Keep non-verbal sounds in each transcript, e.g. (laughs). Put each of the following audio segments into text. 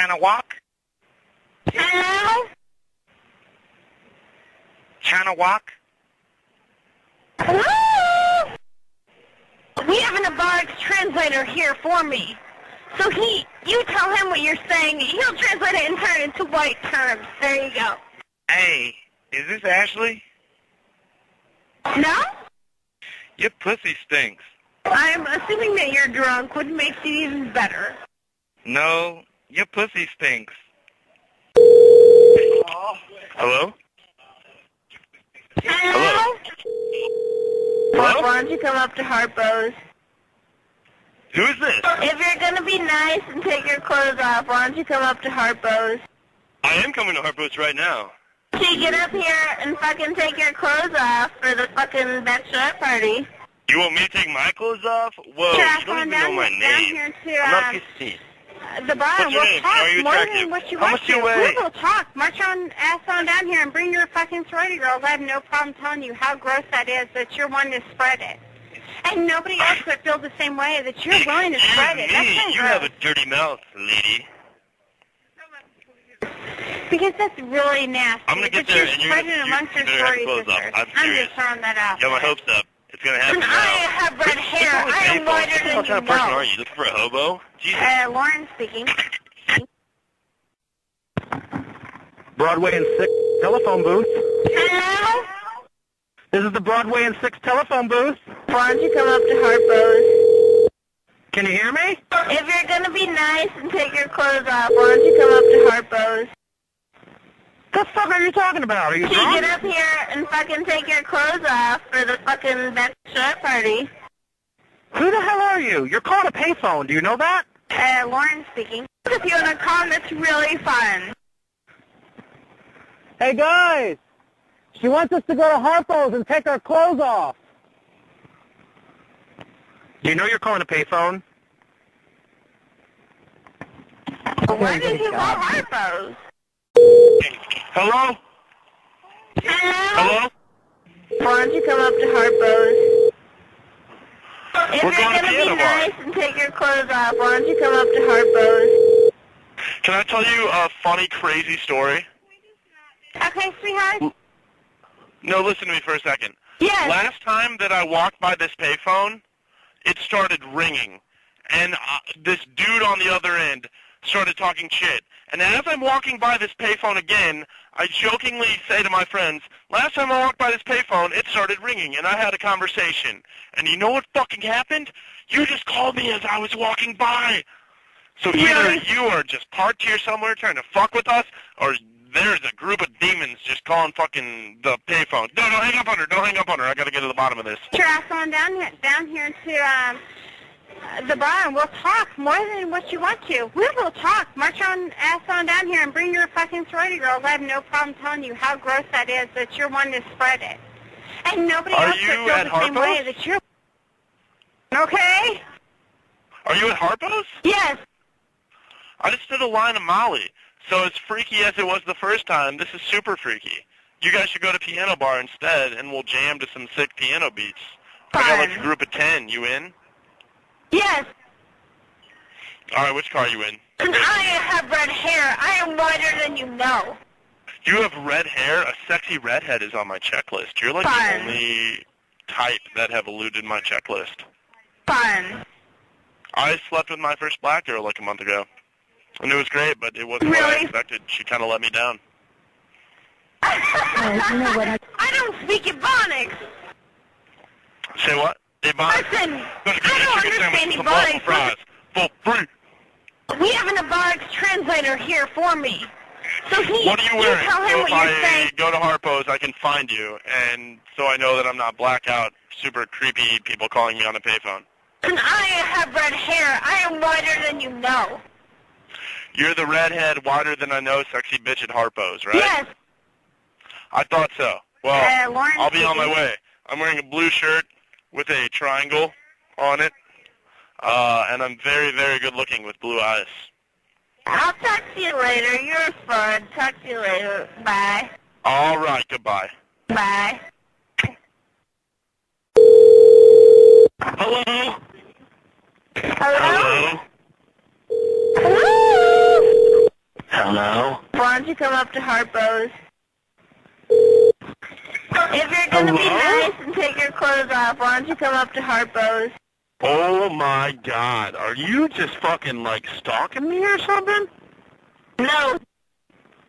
Chanawak? Hello? Chanawak? Hello? We have an Ebonics translator here for me. So he, you tell him what you're saying, he'll translate it and turn it into white terms. There you go. Hey, is this Ashley? No? Your pussy stinks. I'm assuming that you're drunk, which makes it even better. No, your pussy stinks. Hello? Hello? Hello? Why don't you come up to Harpo's? Who is this? If you're gonna be nice and take your clothes off, why don't you come up to Harpo's? I am coming to Harpo's right now. You get up here and fucking take your clothes off for the fucking bachelorette party. You want me to take my clothes off? Whoa, Sure, you don't even know my down name. here to, I'm not um, of shit. The your we'll name? talk more attractive? than what you How want much do you to. weigh? We will talk. March on ass on down here and bring your fucking sorority girls. I have no problem telling you how gross that is, that you're one to spread it. And nobody else would feel the same way, that you're willing to spread it. That's kind of you gross. have a dirty mouth, lady. Because that's really nasty. I'm gonna get there you're and you're spreading it gonna- amongst you your better have off. sisters. I'm I'm serious. just throwing that out. Got my hopes up. It's gonna happen now. I have red hair. I am whiter than you. What kind of person know. are you? Looking for a hobo? Jesus. Uh, Lauren speaking. Broadway and 6 telephone booth. Hello? This is the Broadway and 6 telephone booth. Why don't you come up to Harpo's? Can you hear me? If you're gonna be nice and take your clothes off, why don't you come up to Harpo's? The fuck are you talking about? Are you you get up here and fucking take your clothes off for the fucking bachelorette party. Who the hell are you? You're calling a payphone. Do you know that? Uh, Lauren speaking. If you wanna come, it's really fun. Hey guys, she wants us to go to Harpo's and take our clothes off. Do you know you're calling a payphone? Why did you call Harpo's? Hello? Hello? Hello? Why don't you come up to Harpo's? If We're you're going to gonna be nice and take your clothes off, why don't you come up to Harpo's? Can I tell you a funny, crazy story? Okay, sweetheart. No, listen to me for a second. Yes. Last time that I walked by this payphone, it started ringing, and uh, this dude on the other end started talking shit. And as I'm walking by this payphone again, I jokingly say to my friends, last time I walked by this payphone, it started ringing, and I had a conversation. And you know what fucking happened? You just called me as I was walking by. So either Really? you are just parked here somewhere trying to fuck with us, or there's a group of demons just calling fucking the payphone. No, don't hang up on her. Don't hang up on her. I gotta get to the bottom of this. Your ass on down here, down here to um, the bar, and we'll talk more than what you want to. We will talk. March on ass on down here and bring your fucking sorority girls. I have no problem telling you how gross that is, that you're one to spread it. And nobody Are else you would feel at the same way that you're... Okay? Are you at Harpo's? Yes. I just did a line of Molly. So as freaky as it was the first time, this is super freaky. You guys should go to Piano Bar instead, and we'll jam to some sick piano beats. I got like a group of ten. You in? Yes. All right, which car are you in? And (clears throat) I have red hair. I am whiter than you know. You have red hair. A sexy redhead is on my checklist. You're like the only type that have eluded my checklist. Fun. I slept with my first black girl like a month ago. And it was great, but it wasn't what I Really? expected. She kind of let me down. (laughs) I don't speak Ebonics. Say what? Ebonics? Listen, Gotta I don't a chicken sandwich understand Ebonics. fries. For free. We have an Ebonics translator here for me. So he, What are you wearing? tell him so what you're I saying. go to Harpo's, I can find you, and so I know that I'm not blackout, super creepy people calling me on a payphone. And I have red hair. I am whiter than you know. You're the redhead, wider than I know, sexy bitch at Harpo's, right? Yes. I thought so. Well, Uh, I'll be on my way. I'm wearing a blue shirt with a triangle on it, uh, and I'm very, very good looking with blue eyes. I'll talk to you later. You're fun. Talk to you later. Bye. All right, goodbye. Bye. Hello? Hello? Hello? Hello? Hello? Why don't you come up to Harpo's? If you're gonna be nice and take your clothes off, why don't you come up to Harpo's? Oh my god, are you just fucking like stalking me or something? No.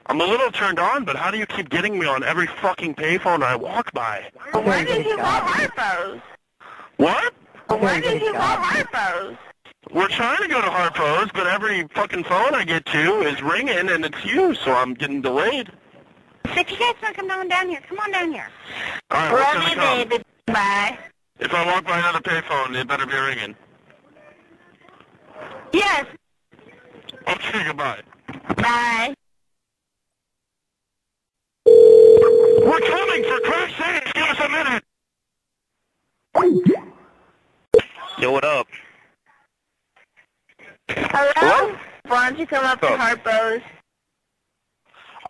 I'm a little turned on, but how do you keep getting me on every fucking payphone I walk by? Why did you call Harpo's? What? Why did you call Harpo's? We're trying to go to Harpo's, but every fucking phone I get to is ringing and it's you, so I'm getting delayed. If you guys want to come down down here, come on down here. Alright, what's Love gonna you, come? baby. Bye. If I walk by another payphone, it better be ringing. Yes. Okay, goodbye. Bye. We're coming, for Christ's sake! Give us a minute! Yo, what up? Hello? Hello? Why don't you come up to. Harpo's?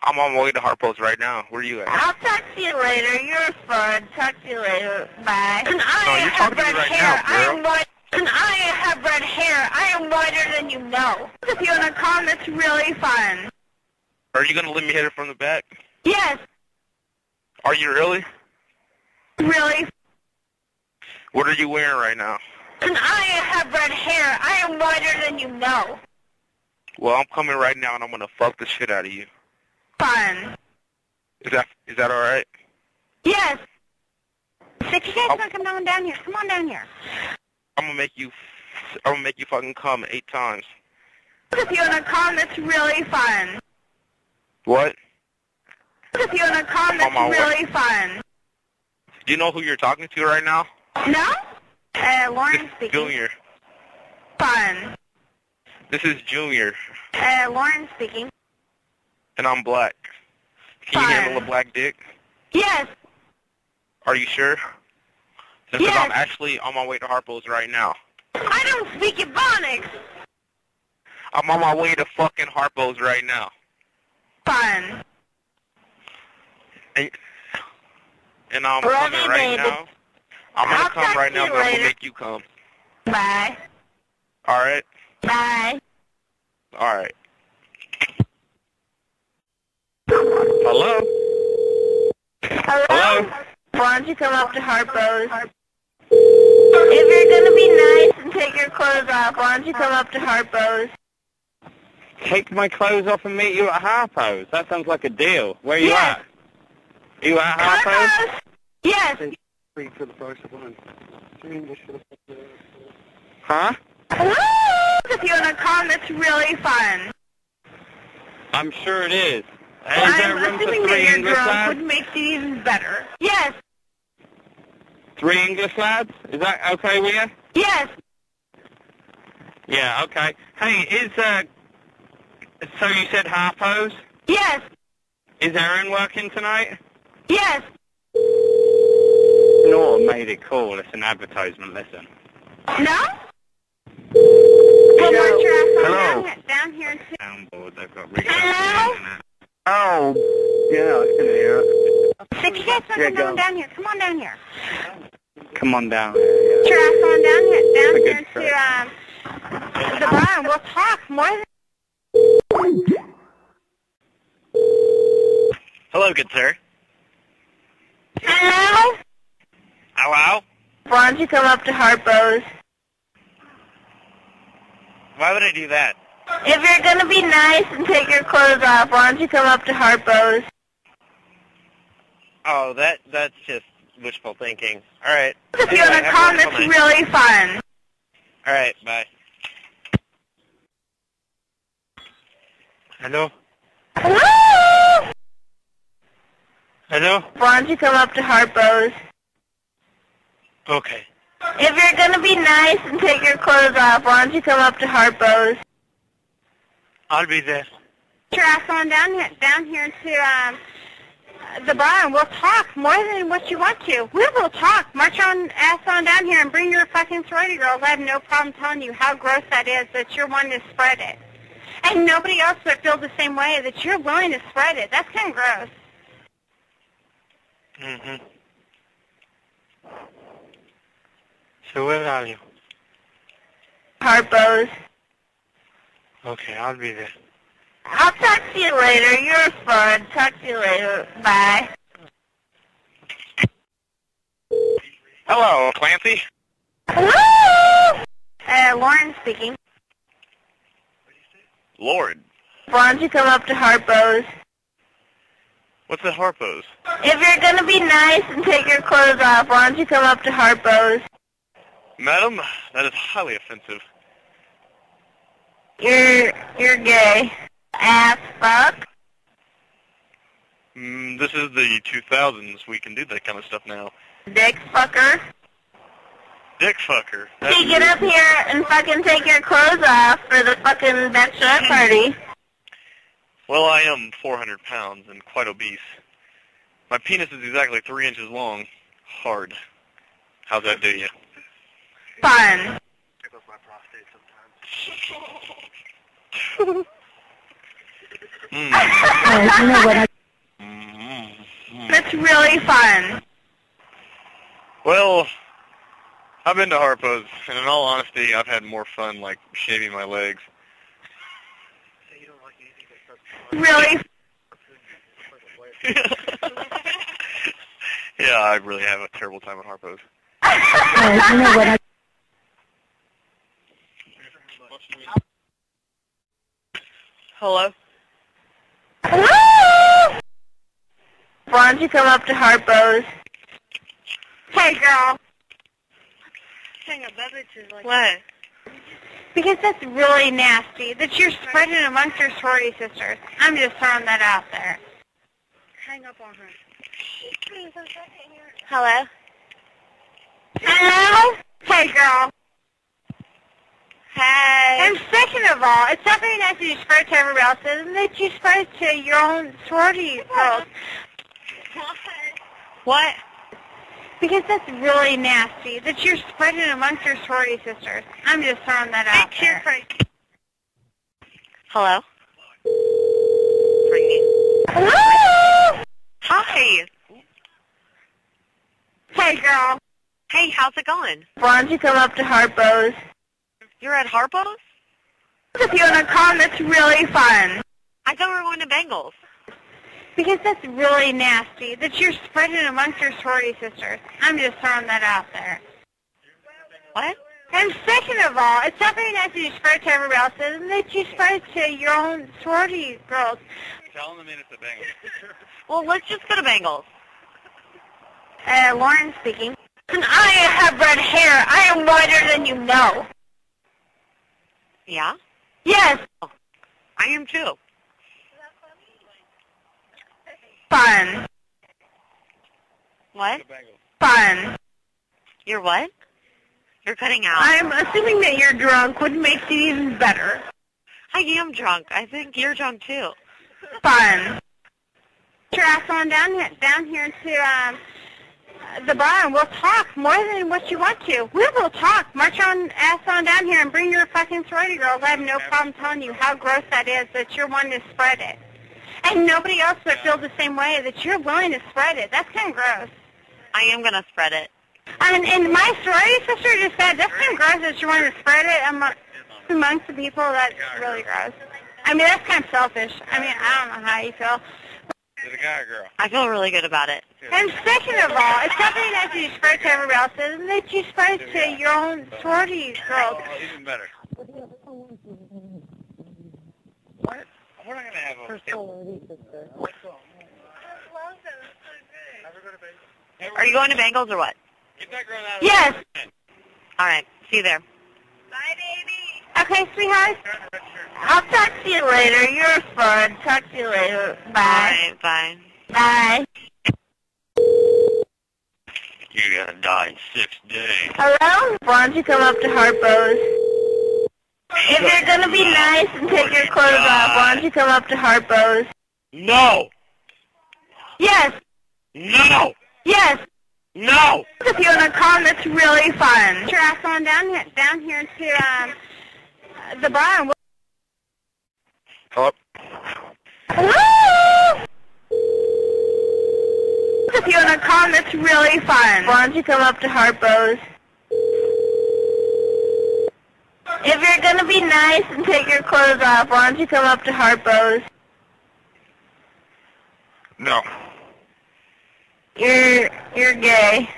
I'm on my way to Harpo's right now. Where are you at? I'll talk to you later. You're fun. Talk to you later. Bye. And I No, you're have talking to me red right hair. now, I girl. am. And (clears throat) I have red hair. I am whiter than you know. If you want to come, it's really fun. Are you gonna let me hit it from the back? Yes, Are you really? really. What are you wearing right now? And (clears throat) I have red hair. I am whiter than you know. Well, I'm coming right now and I'm gonna fuck the shit out of you. Fun. Is that is that all right? Yes. If you guys to come on down here, come on down here. I'm gonna make you. I'm gonna make you fucking come eight times. If you want to come, it's really fun. What? If you want to come, it's way. really fun. Do you know who you're talking to right now? No? Uh, Lauren This speaking. Junior. Fun. This is Junior, Uh, Lauren speaking. And I'm black. Can you handle a black dick? Yes. Are you sure? Because Yes. I'm actually on my way to Harpo's right now. I don't speak Ebonics. I'm on my way to fucking Harpo's right now. Fun. And, and I'm Love coming right baby. now. I'm gonna I'll come right now, but I'm gonna make you come. Bye. All right. Bye. All right. Hello. Hello? Hello? Why don't you come up to Harpo's? If you're going to be nice and take your clothes off, why don't you come up to Harpo's? Take my clothes off and meet you at Harpo's. That sounds like a deal. Where are you Yes. at? Are you at Harpo's? Harpo's? Yes. for the price of one. Huh? Woo! If you want to come, it's really fun. I'm sure it is. Is there I'm room for assuming that three you're English drunk, lads? which makes it even better. Yes. Three English lads? Is that okay with you? Yes. Yeah, okay. Hey, is, uh, so you said Harpo's? Yes. Is Erin working tonight? Yes. No, made it cool. It's an advertisement, listen. No? Well, march your ass on Hello? down, down here to... Soundboard, they've got really Hello? Oh. Yeah, I can hear it. If you guys want Yeah, to come go. down here, come on down here. Come on down. March your ass on down here, down A here good to um, the bar, and we'll talk more than... Hello, good sir. Hello? Hello? Why don't you come up to Harpo's? Why would I do that? If you're going to be nice and take your clothes off, why don't you come up to Harpo's? Oh, that that's just wishful thinking. All right. If you want to come, it's really fun. All right. Bye. Hello. Hello? Hello. Why don't you come up to Harpo's? Okay. If you're going to be nice and take your clothes off, why don't you come up to Harpo's? I'll be there. Get your ass on down here, down here to um, the bar, and we'll talk more than what you want to. We will talk. March on ass on down here and bring your fucking sorority girls. I have no problem telling you how gross that is that you're one to spread it. And nobody else would feel the same way that you're willing to spread it. That's kind of gross. Mm-hmm. So where are you? Harpo's. Okay, I'll be there. I'll talk to you later. You're fun. Talk to you later. Bye. Hello, Clancy. Hello? Uh, Lauren speaking. Lord. Why don't you come up to Harpo's? What's at Harpo's? If you're gonna be nice and take your clothes off, why don't you come up to Harpo's? Madam, that is highly offensive. You're you're gay. Ass fuck. Mm, this is the 2000s. We can do that kind of stuff now. Dick fucker. Dick fucker. So you get up here and fucking take your clothes off for the fucking bachelorette party. (laughs) Well, I am 400 pounds and quite obese. My penis is exactly three inches long. Hard. How's that do you? Fun. Mm. Mm, mm. That's really fun. Well, I've been to Harpo's, and in all honesty, I've had more fun, like, shaving my legs. Really (laughs) yeah, I really have a terrible time at Harpo's. (laughs) Hello? Hello? Why don't you come up to Harpo's? Hey, girl. Hang up, that bitch is like... What? Because that's really nasty that you're spreading amongst your sorority sisters. I'm just throwing that out there. Hang up on her. Hello? Hello? Hey, girl. Hey. And second of all, it's not very nice that you spread it to everybody else, and that you spread it to your own sorority girls. What? Because that's really nasty that you're spreading it amongst your sorority sisters. I'm just throwing that out there. Hello? Ringing. Hello? Hi. Hey, girl. Hey, how's it going? Why don't you come up to Harpo's? You're at Harpo's? If you want to come, it's really fun. I thought we were going to Bengals. Because that's really nasty that you're spreading amongst your sorority sisters. I'm just throwing that out there. What? And second of all, it's not very nice that you spread it to everybody else, and that you spread it to your own sorority girls. Tell them it's a banger. Well, let's just go to Bengals. Uh, Lauren speaking. And I have red hair. I am whiter than you know. Yeah? Yes, I am too. fun. What? Fun. You're what? You're cutting out. I'm assuming that you're drunk, which makes it even better. I am drunk. I think you're drunk too. Fun. Ass on down here, down here to um, the bar, and we'll talk more than what you want to. We will talk. March on ass on down here and bring your fucking sorority girls. I have no problem telling you how gross that is that you're wanting to spread it. And nobody else would feel the same way that you're willing to spread it. That's kind of gross. I am going to spread it. And, and my sorority sister just said that's kind of gross that you're want to spread it among, amongst the people. That's really gross. I mean, that's kind of selfish. I mean, I don't know how you feel. Is it a guy or girl? I feel really good about it. And second of all, it's not very nice that you spread it to everybody else, and that you spread it to your own sorority girls. Oh, even better. What? We're not going to have a... sorority sister. Are you going to Bengals or what? Get that girl out of Yes. All right. See you there. Bye, baby. Okay, sweetheart. I'll talk to you later. You're fun. Talk to you later. Bye. Bye. Bye. Bye. You're gonna die in six days. Hello? Why don't you come up to Harpo's? If you're gonna be nice and take your clothes off, why don't you come up to Harpo's? No! Yes. No! Yes. No! If you want to come, it's really fun. Get your ass on down here, down here to um, the bar. And Hello? Hello? If you want to come, it's really fun. Why don't you come up to Harpo's? If you're gonna be nice and take your clothes off, why don't you come up to Harpo's? No. You're you're gay.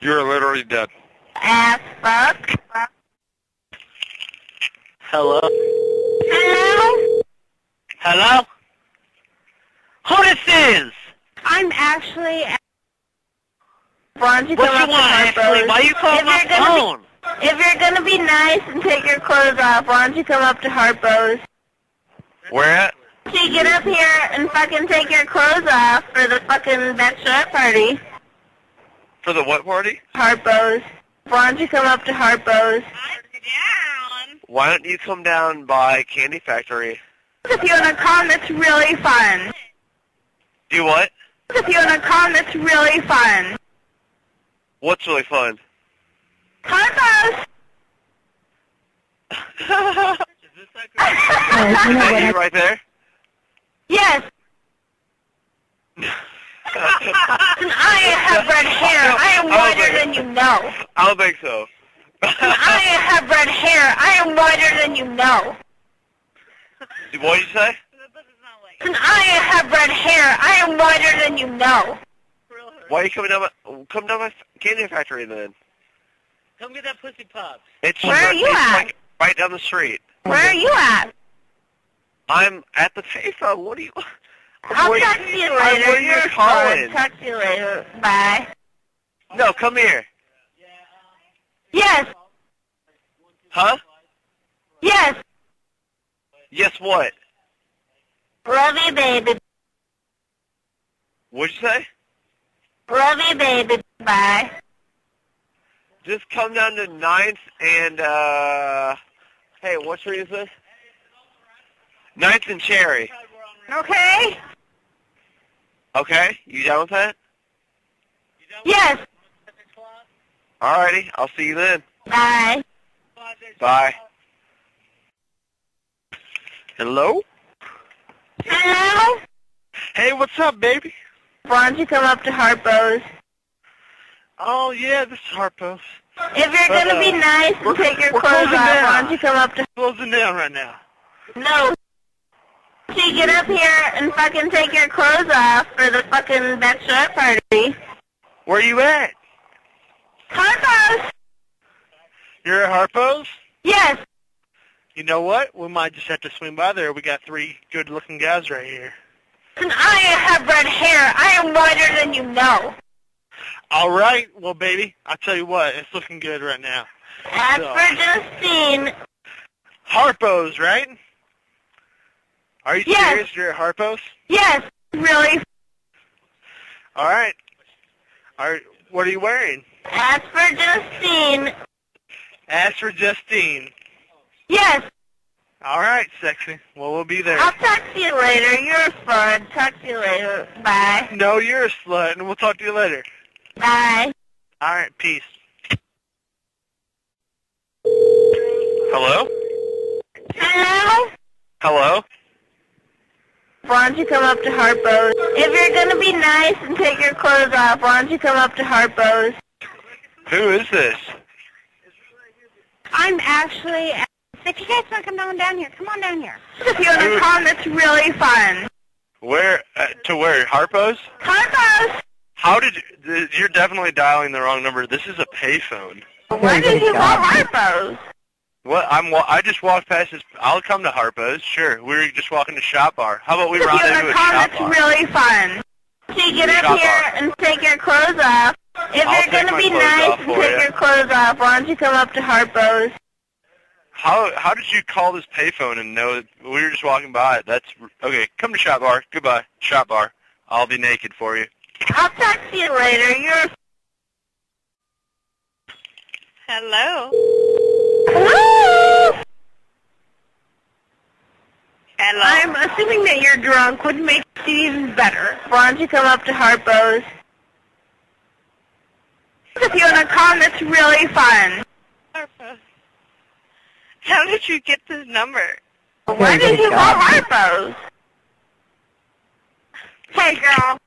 You're literally dead. Ass fuck. Hello? Hello? Hello? Who this is? I'm Ashley. Why don't you What come you up want, to Ashley? Harpo's? Why you calling if my you're gonna phone? Be, if you're gonna be nice and take your clothes off, why don't you come up to Harpo's? Where at? So you get up here and fucking take your clothes off for the fucking bachelorette party. For the what party? Harpo's. Why don't you come up to Harpo's? Why don't you come down by Candy Factory? If you wanna come, it's really fun. Do what? If you wanna come, it's really fun. What's really fun? Harpo's! (laughs) Is that you (laughs) right there? yes. (laughs) And I have red hair. I am whiter than you know. I don't think so. And I have red hair. I am whiter than you know. what did you say? And I have red hair. I am whiter than you know. Why are you coming down my, come down my Candy Factory then? Come get that pussy pops. It's, Where are you it's at? like right down the street. Where are you at? I'm at the payphone. What do you... I'll Where- talk to you I'm later. where you're You're calling. fun. Talk to you later. Bye. No, come here. Yes. Huh? Yes. Yes, what? Love you, baby. What'd you say? Love you, baby. Bye. Just come down to Ninth and, uh... Hey, what street is this? Ninth and Cherry. Okay? Okay, you down with that? Yes. Alrighty, I'll see you then. Bye. Bye. Hello? Hello? Hey, what's up, baby? Why don't you come up to Harpo's? Oh, yeah, this is Harpo's. If you're gonna be uh, nice and take your clothes off, down. why don't you come up to Closing down right now. No. She get up here and fucking take your clothes off for the fucking bachelorette party. Where you at? Harpo's? You're at Harpo's? Yes. You know what? We might just have to swing by there. We got three good-looking guys right here. And I have red hair. I am whiter than you know. All right. Well, baby, I tell you what, it's looking good right now. As So- for Justine, Harpo's, right? Are you Yes. serious? You're at Harpo's? yes, really. All right. All right. What are you wearing? As for Justine, Ask for Justine. yes. All right, sexy. Well, we'll be there. I'll talk to you later. You're a fun. Talk to you later. Bye. No, you're a slut, and we'll talk to you later. Bye. All right, peace. Hello? Hello? Hello? Why don't you come up to Harpo's? If you're gonna be nice and take your clothes off, why don't you come up to Harpo's? Who is this? I'm Ashley. If you guys want to come on down here, come on down here. If you want to come, it's really fun. Where, uh, to where? Harpo's? Harpo's? How did you, th- you're definitely dialing the wrong number. This is a payphone. Why did you call Harpo's? What? I'm. wa- I just walked past this. I'll come to Harpo's. Sure. We were just walking to Shop Bar. How about we If you want rendezvous to at come, Shop it's Bar? really fun. So you get Shop up here bar. and take your clothes off. If I'll you're going to be nice and take ya. your clothes off, why don't you come up to Harpo's? How how did you call this payphone and know that we were just walking by? That's okay. Come to Shop Bar. Goodbye. Shop Bar. I'll be naked for you. I'll talk to you later. You're... Hello. Hello? Hello. I'm assuming that you're drunk would make it even better. Why don't you come up to Harpo's? If you want to come, it's really fun. (laughs) How did you get this number? Why did you call Harpo's? Hey, girl.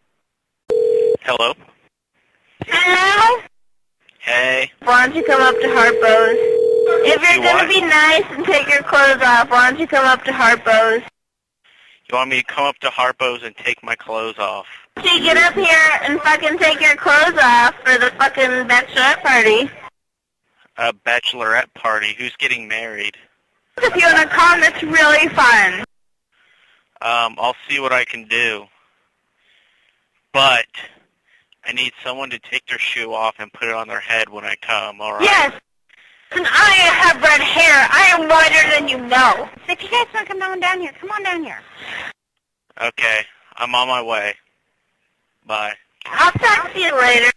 Hello. Hello? Hey. Why don't you come up to Harpo's? If you're You gonna be nice and take your clothes off, why don't you come up to Harpo's? You want me to come up to Harpo's and take my clothes off? So you get up here and fucking take your clothes off for the fucking bachelorette party. A bachelorette party. Who's getting married? If you wanna come, it's really fun. Um, I'll see what I can do. But I need someone to take their shoe off and put it on their head when I come, alright? Yes. And I have red hair. I am whiter than you know. If you guys want to come on down here, come on down here. Okay. I'm on my way. Bye. I'll talk to you later.